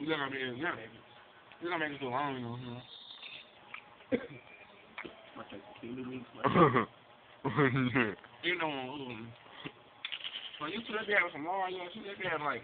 You're gonna make it so long, you know. You know. You should um, having some more, you you should have like